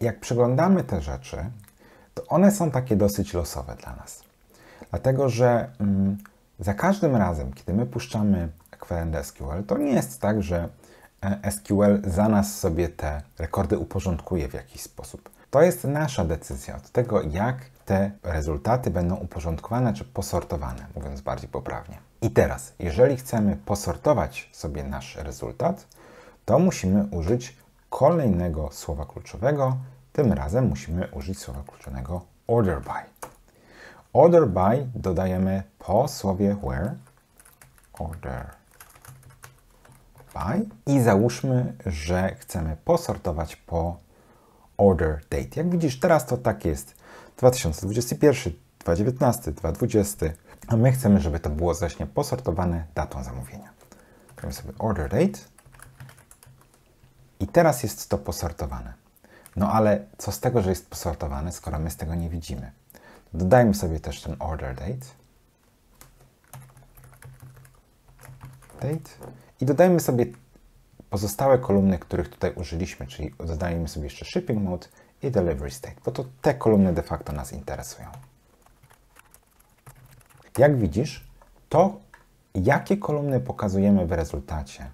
jak przeglądamy te rzeczy, to one są takie dosyć losowe dla nas. Dlatego, że mm, za każdym razem, kiedy my puszczamy kwerendę SQL, to nie jest tak, że e, SQL za nas sobie te rekordy uporządkuje w jakiś sposób. To jest nasza decyzja od tego, jak te rezultaty będą uporządkowane czy posortowane, mówiąc bardziej poprawnie. I teraz, jeżeli chcemy posortować sobie nasz rezultat, to musimy użyć kolejnego słowa kluczowego. Tym razem musimy użyć słowa kluczowego order by. Order by dodajemy po słowie where. Order by. I załóżmy, że chcemy posortować po order date. Jak widzisz, teraz to tak jest. 2021, 2019, 2020. A my chcemy, żeby to było właśnie posortowane datą zamówienia. Robimy sobie order date. Teraz jest to posortowane. No ale co z tego, że jest posortowane, skoro my z tego nie widzimy? Dodajmy sobie też ten order date. Date. I dodajmy sobie pozostałe kolumny, których tutaj użyliśmy, czyli dodajmy sobie jeszcze shipping mode i delivery state, bo to te kolumny de facto nas interesują. Jak widzisz, to jakie kolumny pokazujemy w rezultacie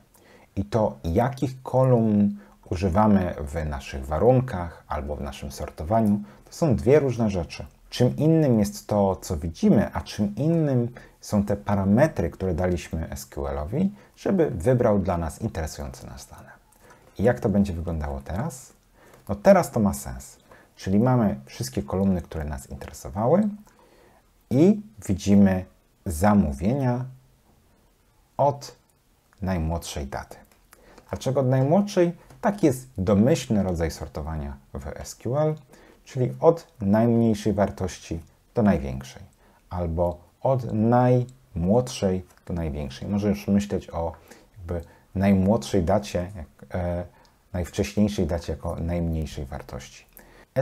i to jakich kolumn używamy w naszych warunkach albo w naszym sortowaniu, to są dwie różne rzeczy. Czym innym jest to, co widzimy, a czym innym są te parametry, które daliśmy SQL-owi, żeby wybrał dla nas interesujące nas dane. I jak to będzie wyglądało teraz? No teraz to ma sens. Czyli mamy wszystkie kolumny, które nas interesowały i widzimy zamówienia od najmłodszej daty. Dlaczego od najmłodszej? Tak jest domyślny rodzaj sortowania w SQL, czyli od najmniejszej wartości do największej, albo od najmłodszej do największej. Możesz myśleć o jakby najmłodszej dacie, jak, e, najwcześniejszej dacie jako najmniejszej wartości.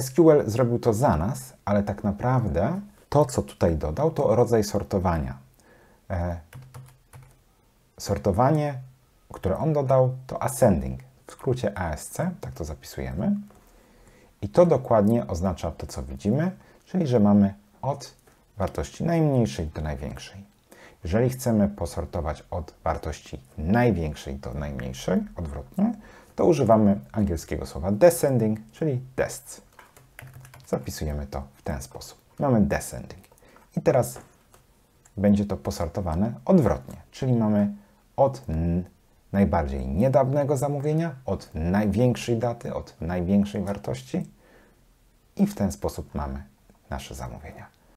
SQL zrobił to za nas, ale tak naprawdę to, co tutaj dodał, to rodzaj sortowania. E, sortowanie, które on dodał, to ascending, w skrócie ASC, tak to zapisujemy. I to dokładnie oznacza to, co widzimy, czyli że mamy od wartości najmniejszej do największej. Jeżeli chcemy posortować od wartości największej do najmniejszej, odwrotnie, to używamy angielskiego słowa descending, czyli desc. Zapisujemy to w ten sposób. Mamy descending. I teraz będzie to posortowane odwrotnie, czyli mamy od najbardziej niedawnego zamówienia, od największej daty, od największej wartości i w ten sposób mamy nasze zamówienia.